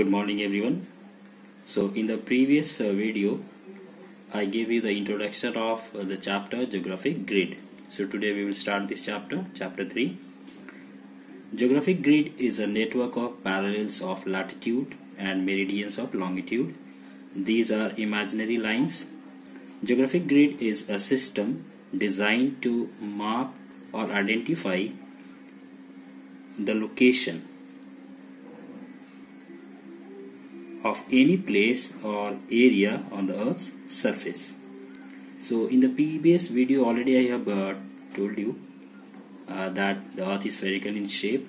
good morning everyone. So in the previous uh, video I gave you the introduction of uh, the chapter geographic grid. So today we will start this chapter chapter 3 geographic grid is a network of parallels of latitude and meridians of longitude. These are imaginary lines. Geographic grid is a system designed to mark or identify the location of any place or area on the earth's surface. So in the previous video already I have uh, told you uh, that the earth is spherical in shape.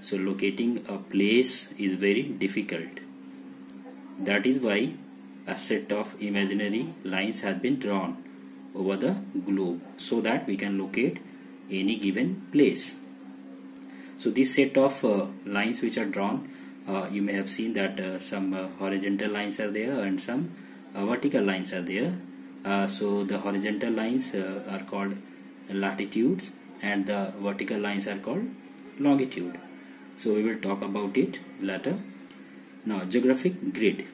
So locating a place is very difficult. That is why a set of imaginary lines has been drawn over the globe so that we can locate any given place. So this set of uh, lines which are drawn uh, you may have seen that uh, some uh, horizontal lines are there and some uh, vertical lines are there. Uh, so the horizontal lines are called latitudes and the vertical lines are called longitude. So we will talk about it later. Now geographic grid.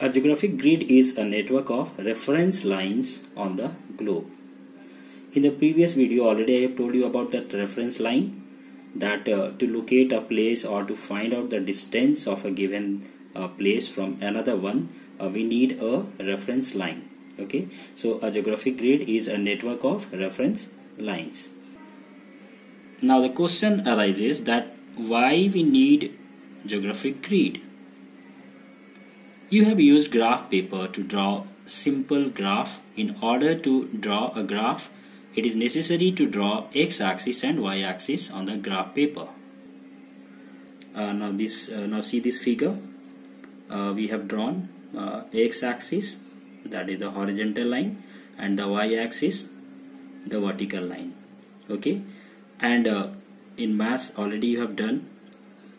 A geographic grid is a network of reference lines on the globe. In the previous video already I have told you about that reference line that uh, to locate a place or to find out the distance of a given uh, place from another one uh, we need a reference line okay? So a geographic grid is a network of reference lines. Now the question arises that why we need geographic grid? You have used graph paper to draw simple graph in order to draw a graph it is necessary to draw x-axis and y-axis on the graph paper. Uh, now this uh, now see this figure. Uh, we have drawn uh, x-axis that is the horizontal line and the y-axis the vertical line. Okay, and uh, in maths already you have done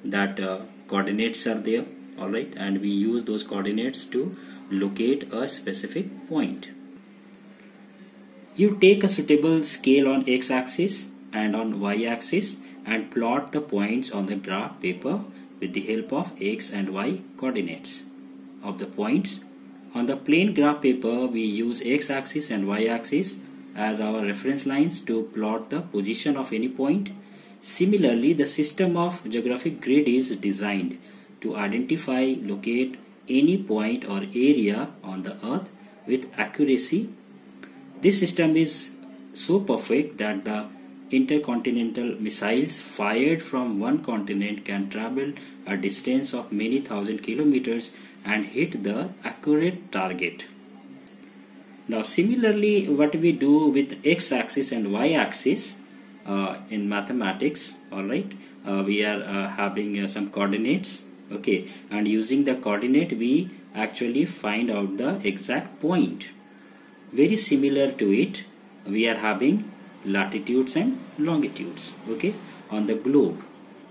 that uh, coordinates are there. All right, and we use those coordinates to locate a specific point. You take a suitable scale on x-axis and on y-axis and plot the points on the graph paper with the help of x and y coordinates of the points. On the plain graph paper, we use x-axis and y-axis as our reference lines to plot the position of any point. Similarly, the system of geographic grid is designed to identify, locate any point or area on the earth with accuracy this system is so perfect that the intercontinental missiles fired from one continent can travel a distance of many thousand kilometers and hit the accurate target. Now similarly what we do with x-axis and y-axis uh, in mathematics alright uh, we are uh, having uh, some coordinates okay and using the coordinate we actually find out the exact point very similar to it. We are having latitudes and longitudes okay? On the globe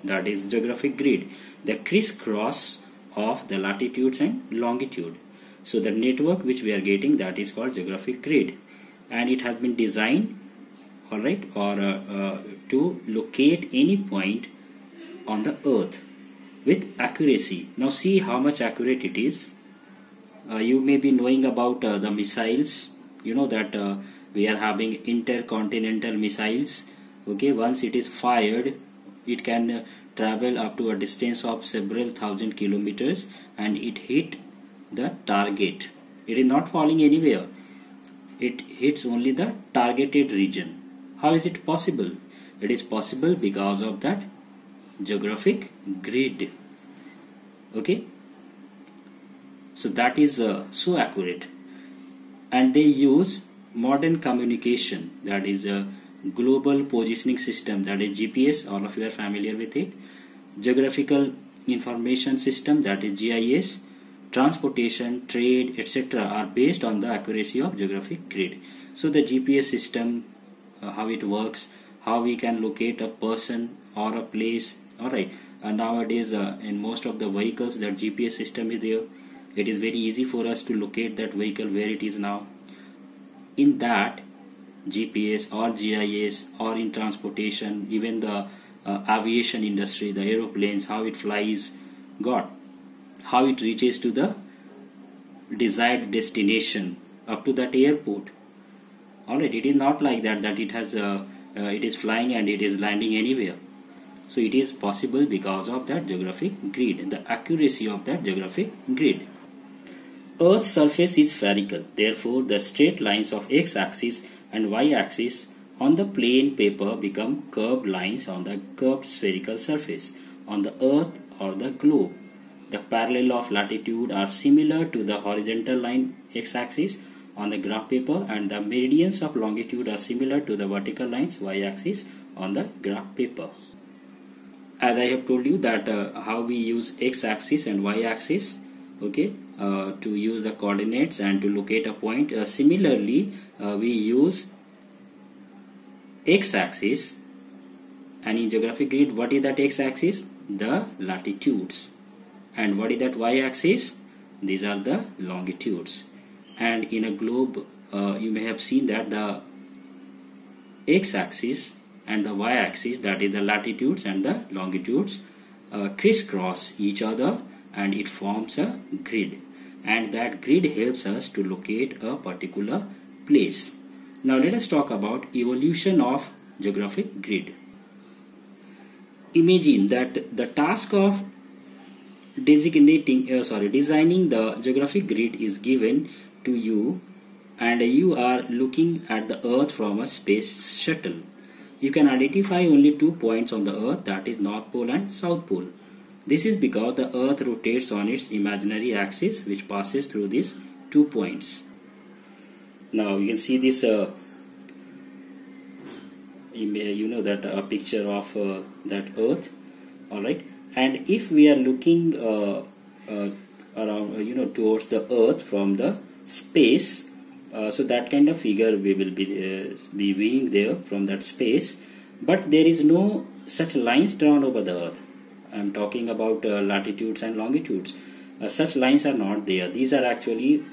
that is geographic grid the crisscross of the latitudes and longitude. So the network which we are getting that is called geographic grid. And it has been designed all right or uh, uh, to locate any point on the earth with accuracy. Now see how much accurate it is. Uh, you may be knowing about uh, the missiles you know that uh, we are having intercontinental missiles okay? Once it is fired it can uh, travel up to a distance of several thousand kilometers and it hit the target. It is not falling anywhere. It hits only the targeted region. How is it possible? It is possible because of that geographic grid. Okay? So that is uh, so accurate and they use modern communication that is a global positioning system that is GPS all of you are familiar with it geographical information system that is GIS transportation trade etc are based on the accuracy of geographic grid. So the GPS system uh, how it works how we can locate a person or a place alright and nowadays uh, in most of the vehicles that GPS system is there it is very easy for us to locate that vehicle where it is now in that GPS or GIS or in transportation even the uh, aviation industry, the aeroplanes, how it flies, got how it reaches to the desired destination up to that airport. Alright, it is not like that that it has uh, uh, it is flying and it is landing anywhere. So it is possible because of that geographic grid, the accuracy of that geographic grid. Earth's surface is spherical, therefore the straight lines of x-axis and y-axis on the plane paper become curved lines on the curved spherical surface on the earth or the globe. The parallel of latitude are similar to the horizontal line x-axis on the graph paper and the meridians of longitude are similar to the vertical lines y-axis on the graph paper as I have told you that uh, how we use x-axis and y-axis okay uh, to use the coordinates and to locate a point. Uh, similarly uh, we use x-axis and in geographic grid. What is that x-axis? The latitudes. And what is that y-axis? These are the longitudes. And in a globe uh, you may have seen that the x-axis and the y-axis that is the latitudes and the longitudes uh, crisscross each other and it forms a grid and that grid helps us to locate a particular place. Now let us talk about evolution of geographic grid. Imagine that the task of designating uh, sorry designing the geographic grid is given to you and you are looking at the earth from a space shuttle you can identify only two points on the earth that is north pole and south pole this is because the earth rotates on its imaginary axis which passes through these two points. Now you can see this uh, you, know that a uh, picture of uh, that earth. All right. And if we are looking uh, uh around uh, you know towards the earth from the space so that kind of figure we will be be viewing there from that space. But there is no such lines drawn over the earth i am talking about uh, latitudes and longitudes. Uh, such lines are not there. These are actually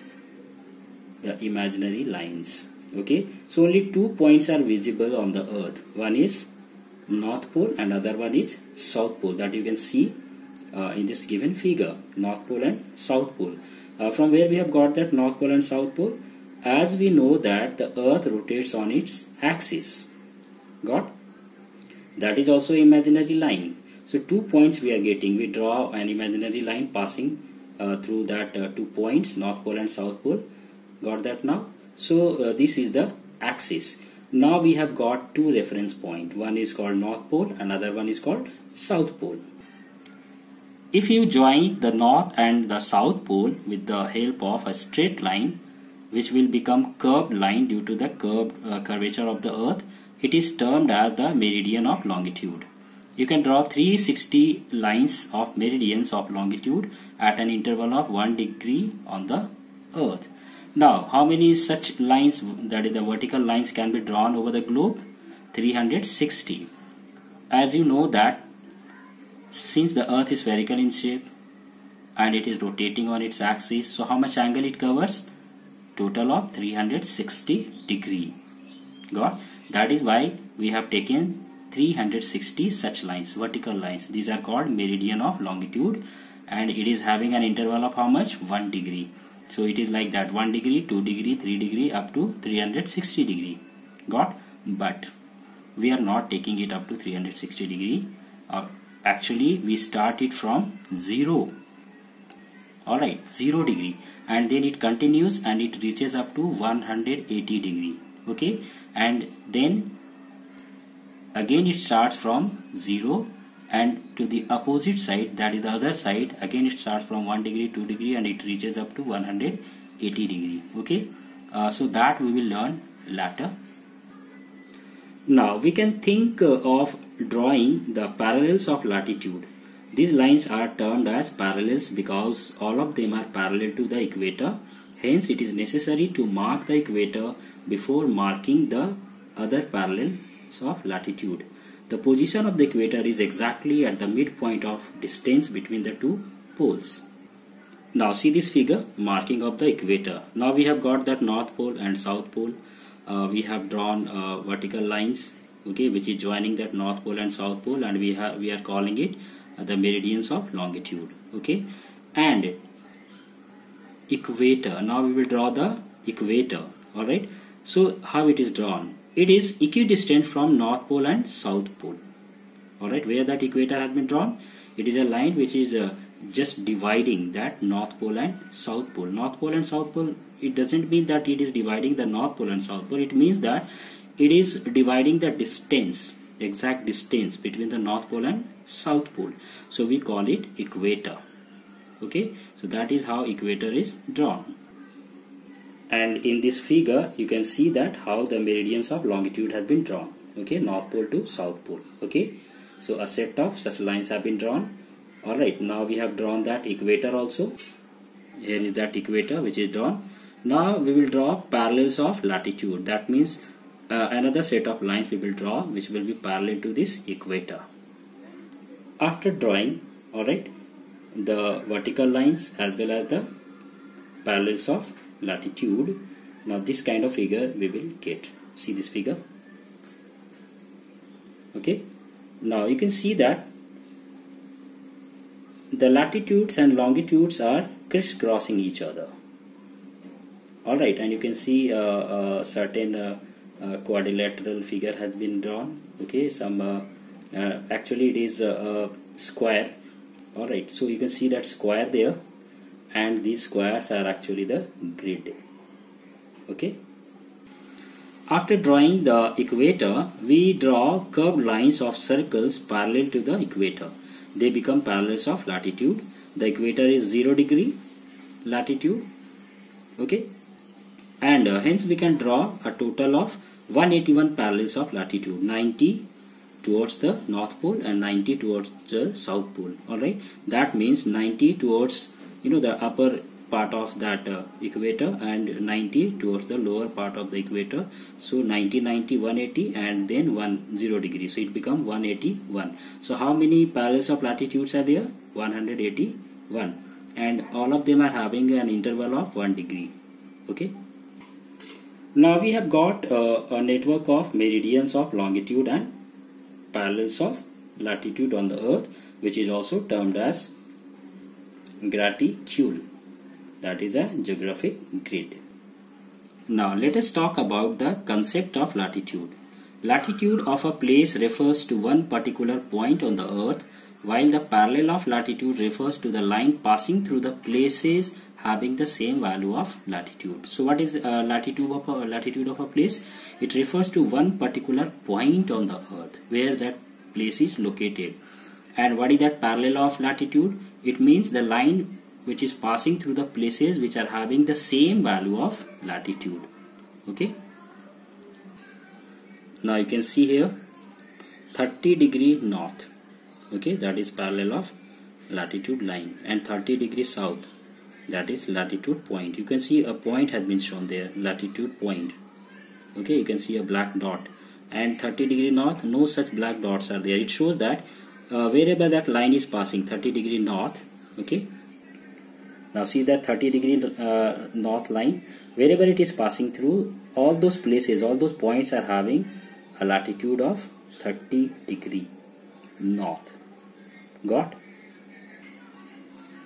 the imaginary lines. Okay? So only two points are visible on the earth. One is north pole and other one is south pole. That you can see uh, in this given figure north pole and south pole. Uh, from where we have got that north pole and south pole? As we know that the earth rotates on its axis. Got? That is also imaginary line so two points we are getting. We draw an imaginary line passing uh, through that uh, two points north pole and south pole. Got that now? So uh, this is the axis. Now we have got two reference point. One is called north pole another one is called south pole. If you join the north and the south pole with the help of a straight line which will become curved line due to the curved uh, curvature of the earth it is termed as the meridian of longitude you can draw 360 lines of meridians of longitude at an interval of 1 degree on the earth. Now how many such lines that is the vertical lines can be drawn over the globe? 360 as you know that since the earth is spherical in shape and it is rotating on its axis so how much angle it covers? Total of 360 degree. Got? That is why we have taken 360 such lines vertical lines. These are called meridian of longitude. And it is having an interval of how much? 1 degree. So it is like that. 1 degree 2 degree 3 degree up to 360 degree. Got? But we are not taking it up to 360 degree. Uh, actually we start it from 0 alright 0 degree. And then it continues and it reaches up to 180 degree. Okay? And then again it starts from 0 and to the opposite side that is the other side again it starts from 1 degree 2 degree and it reaches up to 180 degree. Okay? Uh, so that we will learn later. Now we can think uh, of drawing the parallels of latitude. These lines are termed as parallels because all of them are parallel to the equator. Hence, it is necessary to mark the equator before marking the other parallels of latitude. The position of the equator is exactly at the midpoint of distance between the two poles. Now see this figure, marking of the equator. Now we have got that north pole and south pole. Uh, we have drawn uh, vertical lines okay which is joining that north pole and south pole and we have we are calling it uh, the meridians of longitude okay and equator now we will draw the equator all right so how it is drawn it is equidistant from north pole and south pole. All right where that equator has been drawn? It is a line which is uh, just dividing that north pole and south pole. North pole and south pole it doesn't mean that it is dividing the north pole and south pole. It means that it is dividing the distance exact distance between the north pole and south pole. So we call it equator. Okay? So that is how equator is drawn and in this figure you can see that how the meridians of longitude have been drawn. Okay north pole to south pole. Okay so a set of such lines have been drawn. Alright now we have drawn that equator also. Here is that equator which is drawn. Now we will draw parallels of latitude. That means uh, another set of lines we will draw which will be parallel to this equator. After drawing alright the vertical lines as well as the parallels of latitude. Now this kind of figure we will get. See this figure? Okay. Now you can see that the latitudes and longitudes are crisscrossing each other. Alright and you can see a, a certain uh, uh, quadrilateral figure has been drawn. Okay some uh, uh actually it is a, a square. Alright so you can see that square there and these squares are actually the grid. Okay? After drawing the equator we draw curved lines of circles parallel to the equator. They become parallels of latitude. The equator is 0 degree latitude. Okay? And uh, hence we can draw a total of 181 parallels of latitude. 90 towards the north pole and 90 towards the south pole. All right that means 90 towards you know the upper part of that uh, equator and 90 towards the lower part of the equator. So 90 90 180 and then 1 0 degree. So it become 181 so how many parallels of latitudes are there? 181 and all of them are having an interval of 1 degree. Okay? Now we have got uh, a network of meridians of longitude and parallels of latitude on the earth which is also termed as graticule that is a geographic grid. Now let us talk about the concept of latitude. Latitude of a place refers to one particular point on the earth while the parallel of latitude refers to the line passing through the places having the same value of latitude. So what is uh, latitude of a latitude of a place? It refers to one particular point on the earth where that place is located. And what is that parallel of latitude it means the line which is passing through the places which are having the same value of latitude. Okay? Now you can see here 30 degree north. Okay? That is parallel of latitude line. And 30 degree south. That is latitude point. You can see a point has been shown there latitude point. Okay? You can see a black dot. And 30 degree north no such black dots are there. It shows that uh, wherever that line is passing 30 degree north okay? Now see that 30 degree uh, north line? Wherever it is passing through all those places all those points are having a latitude of 30 degree north. Got?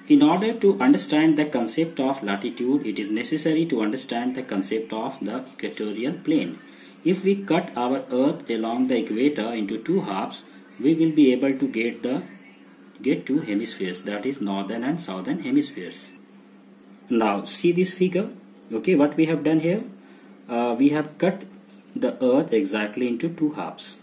In order to understand the concept of latitude, it is necessary to understand the concept of the equatorial plane. If we cut our earth along the equator into two halves, we will be able to get the get two hemispheres that is northern and southern hemispheres. Now see this figure. Okay, what we have done here? Uh, we have cut the earth exactly into two halves.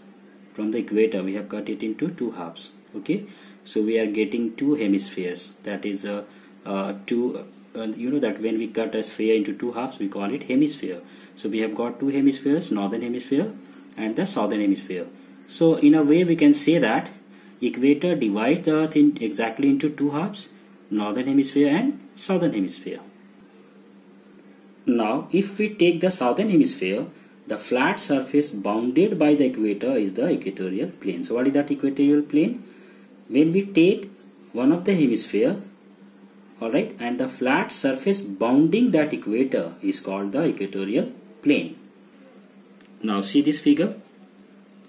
From the equator we have cut it into two halves. Okay so we are getting two hemispheres that is uh, uh, two uh, you know that when we cut a sphere into two halves we call it hemisphere so we have got two hemispheres northern hemisphere and the southern hemisphere so in a way we can say that equator divides the earth in exactly into two halves northern hemisphere and southern hemisphere. Now if we take the southern hemisphere the flat surface bounded by the equator is the equatorial plane. So what is that equatorial plane? When we take one of the hemisphere alright and the flat surface bounding that equator is called the equatorial plane. Now see this figure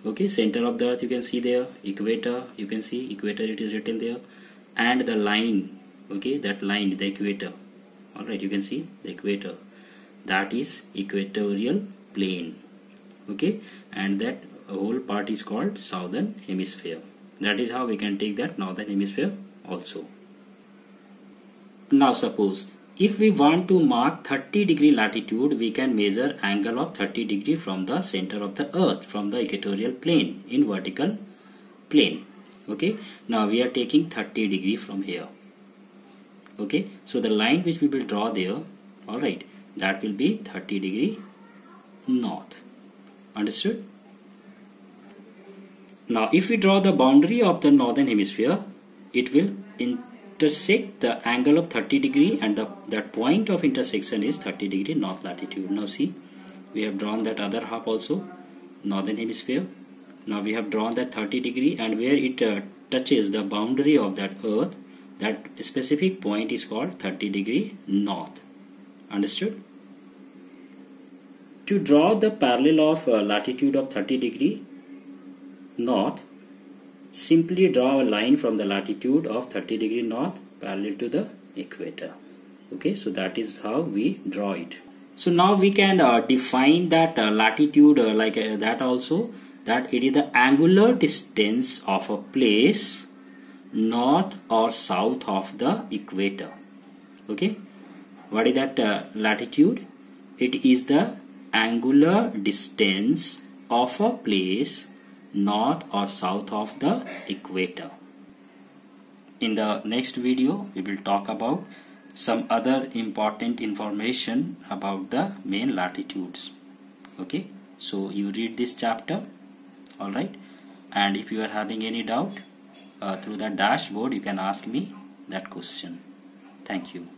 okay center of the earth you can see there equator you can see equator it is written there. And the line okay that line the equator. All right you can see the equator. That is equatorial plane okay. And that whole part is called southern hemisphere. That is how we can take that northern hemisphere also. Now suppose if we want to mark 30 degree latitude, we can measure angle of 30 degree from the center of the earth from the equatorial plane in vertical plane. Okay. Now we are taking 30 degree from here. Okay. So the line which we will draw there, alright, that will be 30 degree north. Understood? Now if we draw the boundary of the northern hemisphere, it will in intersect the angle of 30 degree and the that point of intersection is 30 degree north latitude. Now see we have drawn that other half also northern hemisphere. Now we have drawn that 30 degree and where it uh, touches the boundary of that earth that specific point is called 30 degree north. Understood? To draw the parallel of uh, latitude of 30 degree north Simply draw a line from the latitude of 30 degree north parallel to the equator. Okay, so that is how we draw it. So now we can uh, define that uh, latitude uh, like uh, that also that it is the angular distance of a place north or south of the equator. Okay, what is that uh, latitude? It is the angular distance of a place north or south of the equator. In the next video, we will talk about some other important information about the main latitudes. Okay, so you read this chapter, alright, and if you are having any doubt uh, through the dashboard, you can ask me that question. Thank you.